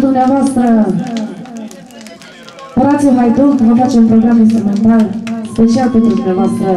pentru dumneavoastră. Horațiu Haiduc, vă face un program instrumental special pentru dumneavoastră.